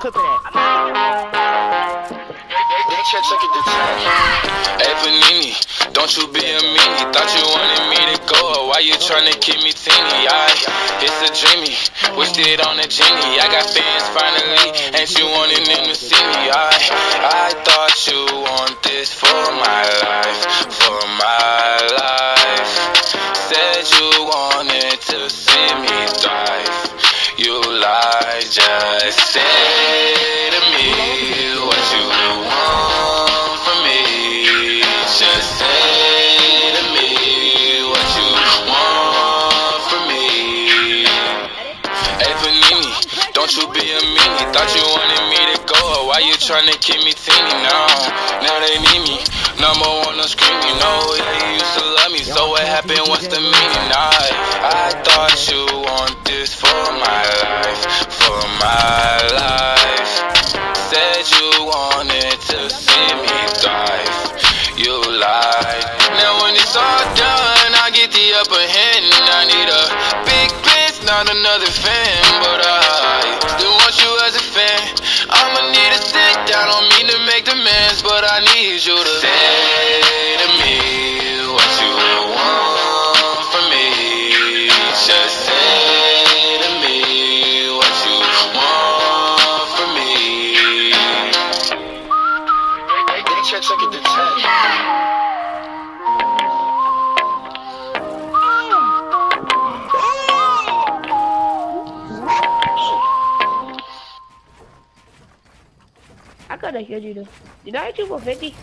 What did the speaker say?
clip of that. Hey Panini, don't you be a meanie. Thought you wanted me to go, why you tryna keep me teeny? I, it's a dreamy, wished it on a genie. I got fans finally, and you wanted them to see me. I, I thought you want this for my life, for my life. Said you wanted to see me thrive. You lied, just say Panini, don't you be a meanie. Thought you wanted me to go, why you tryna keep me teeny now? Now they need me, number one on screen. You know, yeah, you used to love me, so what happened? What's the meaning? I, I thought you want this for my life, for my life. Said you wanted to see me thrive. You lied. Now when it's all done, I get the upper hand. I need a big not another fan, make demands, but I need you to say to me what you want from me. Just say to me what you want from me. Check, check it, I could have killed you though. Did I hit you for 50?